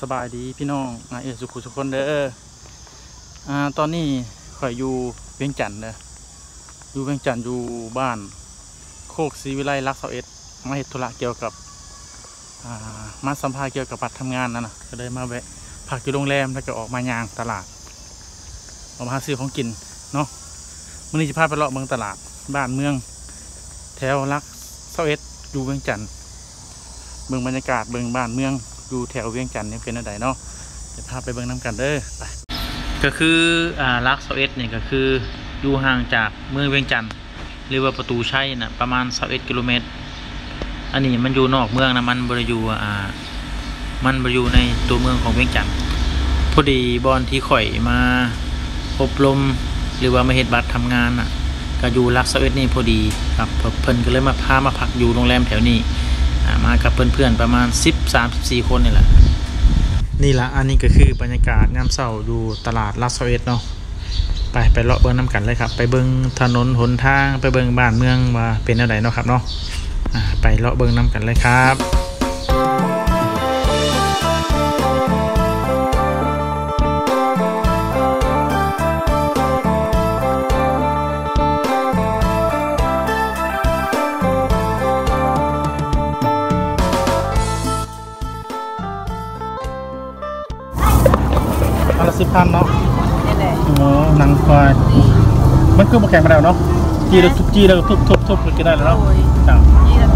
สบายดีพี่น้องอ่าเอสุขุทุคนเด้ออ่าตอนนี้ข่อยอยู่เวียงจันทน์เด้ออยู่เวียงจันทน์อยู่บ้าน โคกศรีวิไลรักเสาเอ็ดมาเฮ็ดธุระเกี่ยวกับอ่ามาสัมภาษณ์เกี่ยวกับบัตรทำงานนั่นนะก็เลยมาแวะพักอยู่โรงแรมแล้วก็ออกมายางตลาดออกมาหาซื้อของกินเนาะมื้อนี้จะพาไปเลาะเมืองตลาดบ้านเมือง แถวรักเสาเอ็ดอยู่เวียงจันทน์เมืองบรรยากาศเมืองบ้านเมือง อยู่แถวเวียงจันทน์นี่เป็นอะไรเนาะเดี๋ยวพาไปเบิ่งน้ำกันเด้อไปก็คืออ่าลักเสาเอ็ดเนี่ยก็คืออยู่ห่างจากเมืองเวียงจันทน์หรือว่าประตูชัยนะประมาณ21กิโลเมตร อันนี้มันอยู่นอกเมืองนะมันบริอยู่อ่ามันบริอยู่ในตัวเมืองของเวียงจันทน์พอดีบอลที่ข่อยมาอบรมหรือว่ามาเฮ็ดบัตรทำงานน่ะก็อยู่ลักเสาเอ็ดนี่พอดีครับเพิ่นก็เลยมาพามาพักอยู่โรงแรมแถวนี้ มากับเพื่อนๆประมาณ 13-14 คนนี่แหละ นี่ละอันนี้ก็คือบรรยากาศยามเสาอยู่ตลาดลาดซอเอตเนาะไปไปเลาะเบิ้งน้ำกันเลยครับ ไปเบิ้งถนนหนทางไปเบิ้งบ้านเมืองว่าเป็นอะไรเนาะครับเนาะไปเลาะเบิ้งน้ำกันเลยครับ อันละสิบพันเนาะนี่แหละโอ้หนังควายมันคือมาแข่งมาแล้วเนาะจีแล้วทุบจีแล้วทุบทุบทุบก็ได้แล้วเนาะโอ้ยจ้ะนี่ละ